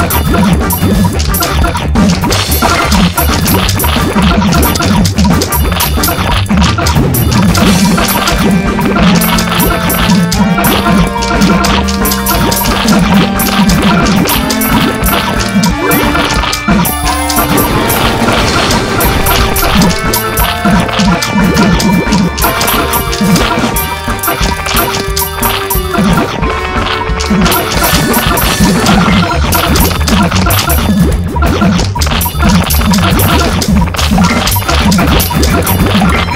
Let's go. Yeah.